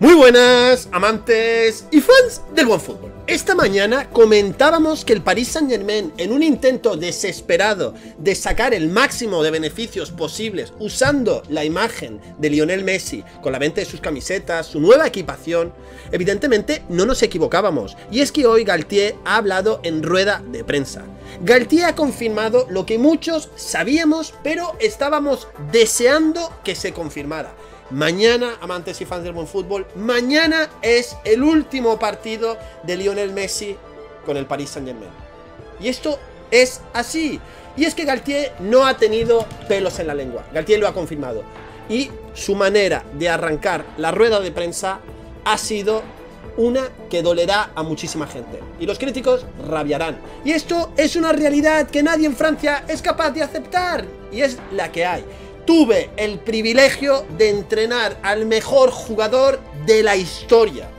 Muy buenas, amantes y fans del fútbol. Esta mañana comentábamos que el Paris Saint Germain, en un intento desesperado de sacar el máximo de beneficios posibles usando la imagen de Lionel Messi con la venta de sus camisetas, su nueva equipación, evidentemente no nos equivocábamos. Y es que hoy Galtier ha hablado en rueda de prensa. Galtier ha confirmado lo que muchos sabíamos, pero estábamos deseando que se confirmara Mañana, amantes y fans del buen fútbol, mañana es el último partido de Lionel Messi con el Paris Saint Germain. Y esto es así. Y es que Galtier no ha tenido pelos en la lengua. Galtier lo ha confirmado. Y su manera de arrancar la rueda de prensa ha sido una que dolerá a muchísima gente. Y los críticos rabiarán. Y esto es una realidad que nadie en Francia es capaz de aceptar. Y es la que hay tuve el privilegio de entrenar al mejor jugador de la historia.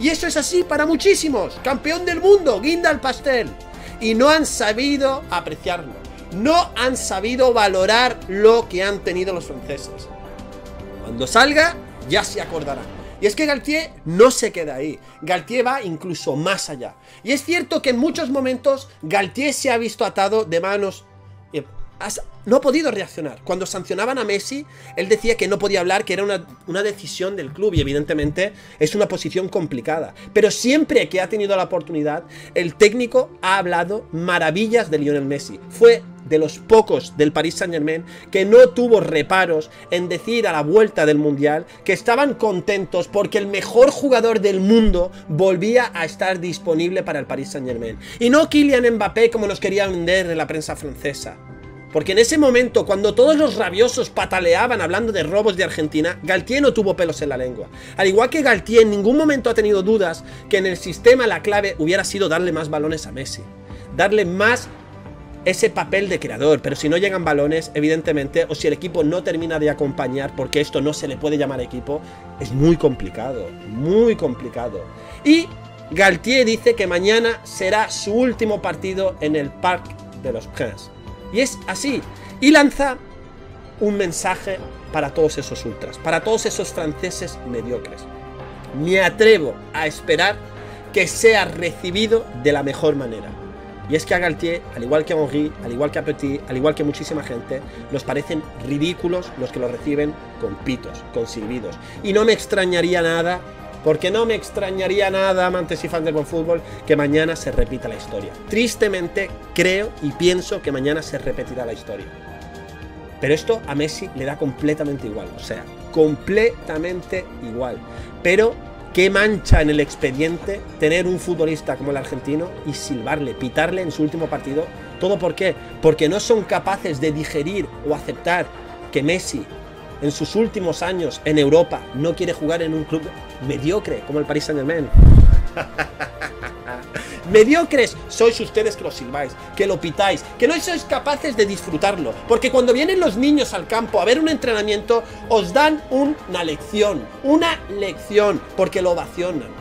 Y eso es así para muchísimos. Campeón del mundo, guinda al pastel. Y no han sabido apreciarlo. No han sabido valorar lo que han tenido los franceses. Cuando salga, ya se acordarán. Y es que Galtier no se queda ahí. Galtier va incluso más allá. Y es cierto que en muchos momentos Galtier se ha visto atado de manos no ha podido reaccionar. Cuando sancionaban a Messi, él decía que no podía hablar, que era una, decisión del club y evidentemente es una posición complicada. Pero siempre que ha tenido la oportunidad, el técnico ha hablado maravillas de Lionel Messi. Fue de los pocos del Paris Saint Germain que no tuvo reparos en decir a la vuelta del Mundial que estaban contentos porque el mejor jugador del mundo volvía a estar disponible para el Paris Saint Germain. Y no Kylian Mbappé como nos quería vender en la prensa francesa. Porque en ese momento, cuando todos los rabiosos pataleaban hablando de robos de Argentina, Galtier no tuvo pelos en la lengua. Al igual que Galtier en ningún momento ha tenido dudas que en el sistema la clave hubiera sido darle más balones a Messi. Darle más ese papel de creador, pero si no llegan balones, evidentemente, o si el equipo no termina de acompañar, porque esto no se le puede llamar equipo, es muy complicado, muy complicado. Y Galtier dice que mañana será su último partido en el Parc de los Princes. Y es así. Y lanza un mensaje para todos esos ultras, para todos esos franceses mediocres. Me atrevo a esperar que sea recibido de la mejor manera. Y es que a Galtier, al igual que a Henri, al igual que a Petit, al igual que muchísima gente, nos parecen ridículos los que lo reciben con pitos, con silbidos. Y no me extrañaría nada porque no me extrañaría nada, amantes y fans del buen fútbol, que mañana se repita la historia. Tristemente, creo y pienso que mañana se repetirá la historia. Pero esto a Messi le da completamente igual, o sea, completamente igual. Pero qué mancha en el expediente tener un futbolista como el argentino y silbarle, pitarle en su último partido. ¿Todo por qué? Porque no son capaces de digerir o aceptar que Messi en sus últimos años en Europa no quiere jugar en un club mediocre como el Paris Saint Germain. Mediocres sois ustedes que lo silbáis, que lo pitáis, que no sois capaces de disfrutarlo. Porque cuando vienen los niños al campo a ver un entrenamiento, os dan una lección, una lección, porque lo ovacionan.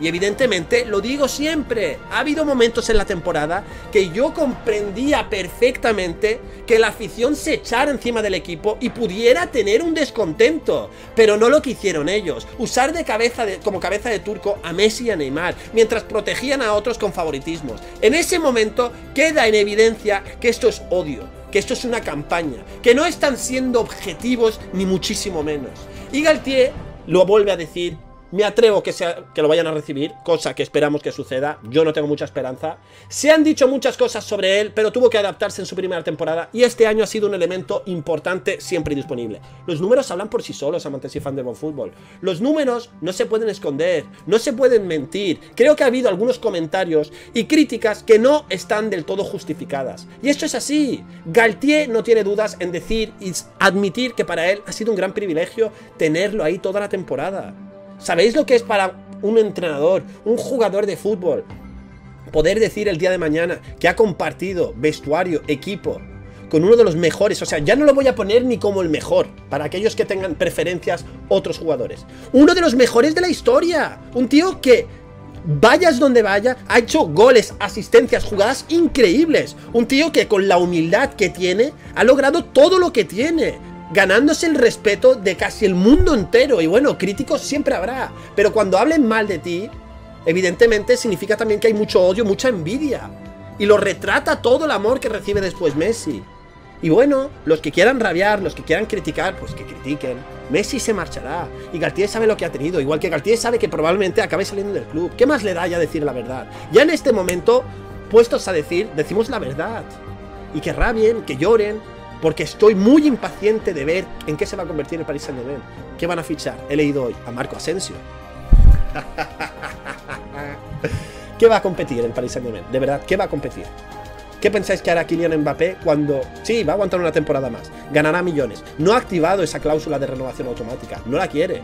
Y evidentemente, lo digo siempre, ha habido momentos en la temporada que yo comprendía perfectamente que la afición se echara encima del equipo y pudiera tener un descontento. Pero no lo que hicieron ellos, usar de cabeza como cabeza de turco a Messi y a Neymar, mientras protegían a otros con favoritismos. En ese momento queda en evidencia que esto es odio, que esto es una campaña, que no están siendo objetivos ni muchísimo menos. Y Galtier lo vuelve a decir me atrevo que, sea, que lo vayan a recibir, cosa que esperamos que suceda. Yo no tengo mucha esperanza. Se han dicho muchas cosas sobre él, pero tuvo que adaptarse en su primera temporada y este año ha sido un elemento importante siempre disponible. Los números hablan por sí solos, amantes y fan de buen fútbol. Los números no se pueden esconder, no se pueden mentir. Creo que ha habido algunos comentarios y críticas que no están del todo justificadas. Y esto es así. Galtier no tiene dudas en decir y admitir que para él ha sido un gran privilegio tenerlo ahí toda la temporada. ¿Sabéis lo que es para un entrenador, un jugador de fútbol, poder decir el día de mañana que ha compartido vestuario, equipo, con uno de los mejores, o sea, ya no lo voy a poner ni como el mejor, para aquellos que tengan preferencias otros jugadores. Uno de los mejores de la historia, un tío que vayas donde vaya, ha hecho goles, asistencias, jugadas increíbles. Un tío que con la humildad que tiene, ha logrado todo lo que tiene. Ganándose el respeto de casi el mundo entero. Y bueno, críticos siempre habrá, pero cuando hablen mal de ti, evidentemente significa también que hay mucho odio, mucha envidia. Y lo retrata todo el amor que recibe después Messi. Y bueno, los que quieran rabiar, los que quieran criticar, pues que critiquen. Messi se marchará. Y Galtier sabe lo que ha tenido. Igual que Galtier sabe que probablemente acabe saliendo del club. ¿Qué más le da ya decir la verdad? Ya en este momento, puestos a decir, decimos la verdad. Y que rabien, que lloren. Porque estoy muy impaciente de ver en qué se va a convertir el Paris Saint-Germain. ¿Qué van a fichar? He leído hoy a Marco Asensio. ¿Qué va a competir el Paris Saint-Germain? De verdad, ¿qué va a competir? ¿Qué pensáis que hará Kylian Mbappé cuando... Sí, va a aguantar una temporada más. Ganará millones. No ha activado esa cláusula de renovación automática. No la quiere.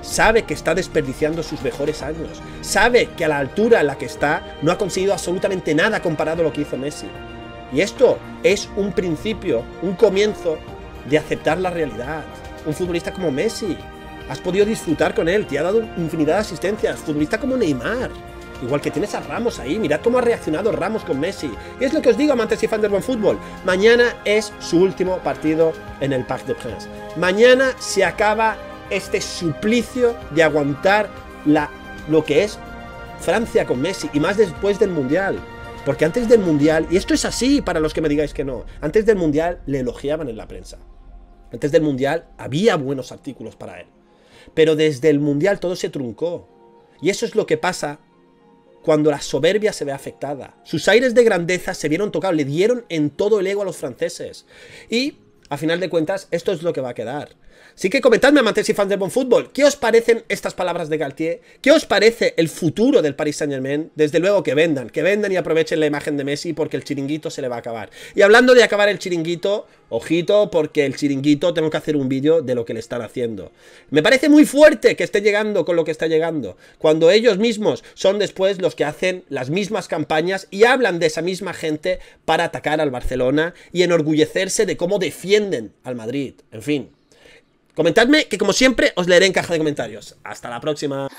Sabe que está desperdiciando sus mejores años. Sabe que a la altura en la que está no ha conseguido absolutamente nada comparado a lo que hizo Messi. Y esto es un principio, un comienzo de aceptar la realidad. Un futbolista como Messi. Has podido disfrutar con él, te ha dado infinidad de asistencias. Futbolista como Neymar. Igual que tienes a Ramos ahí, mirad cómo ha reaccionado Ramos con Messi. Y es lo que os digo, amantes y fans del buen fútbol. Mañana es su último partido en el Parc de Princes. Mañana se acaba este suplicio de aguantar la, lo que es Francia con Messi, y más después del Mundial. Porque antes del Mundial, y esto es así para los que me digáis que no, antes del Mundial le elogiaban en la prensa. Antes del Mundial había buenos artículos para él. Pero desde el Mundial todo se truncó. Y eso es lo que pasa cuando la soberbia se ve afectada. Sus aires de grandeza se vieron tocados, le dieron en todo el ego a los franceses. Y, a final de cuentas, esto es lo que va a quedar. Así que comentadme, amantes y fans del buen fútbol, ¿qué os parecen estas palabras de Galtier? ¿Qué os parece el futuro del Paris Saint Germain? Desde luego que vendan, que vendan y aprovechen la imagen de Messi porque el chiringuito se le va a acabar. Y hablando de acabar el chiringuito, ojito porque el chiringuito tengo que hacer un vídeo de lo que le están haciendo. Me parece muy fuerte que esté llegando con lo que está llegando, cuando ellos mismos son después los que hacen las mismas campañas y hablan de esa misma gente para atacar al Barcelona y enorgullecerse de cómo al Madrid. En fin, Comentadme que como siempre os leeré en caja de comentarios. Hasta la próxima.